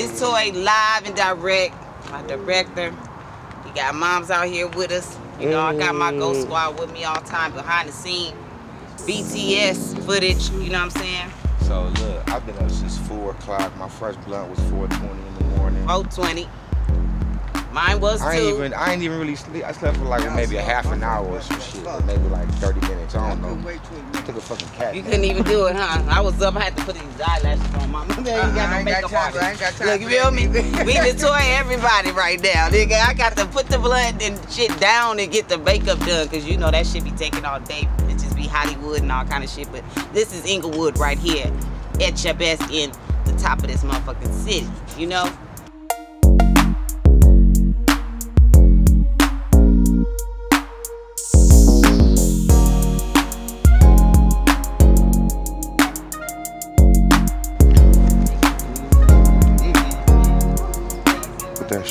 This Toi live and direct. My director. We got moms out here with us. You know, I got my Ghost Mm. Squad with me all the time behind the scene. BTS footage, you know what I'm saying? So look, I've been up since four o'clock. My first blunt was 4:20 in the morning. 420. Mine was I too. ain't even I ain't even really sleep. I slept for like maybe a half an hour or some shit, or maybe like 30 minutes. I don't know. I took a fucking cat. You couldn't even do it, huh? I was up, I had to put these eyelashes on. My mother uh-uh, ain't got Uh-uh, I no ain't got makeup time- on. I ain't got time Look, you feel me? we destroy everybody right now, nigga. I got to put the blood and shit down and get the makeup done, cause you know that shit be taking all day. It just be Hollywood and all kind of shit. But this is Inglewood right here, at your best in the top of this motherfucking city, you know? That.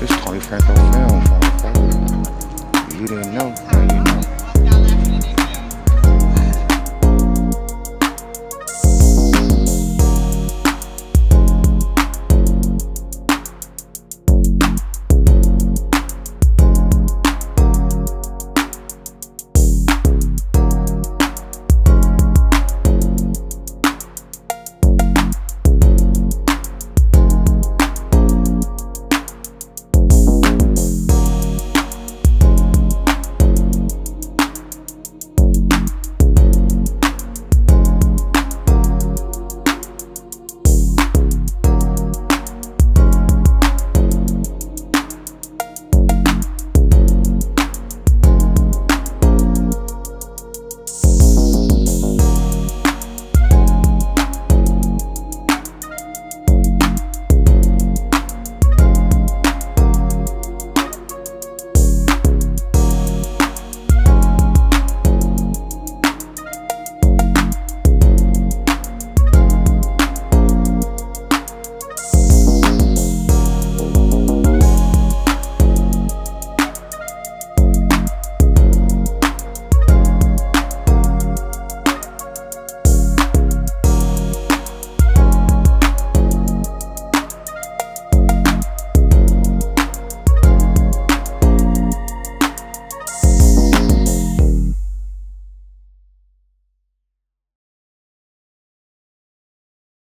This Toney Franco film, motherfucker. You didn't know, now you know.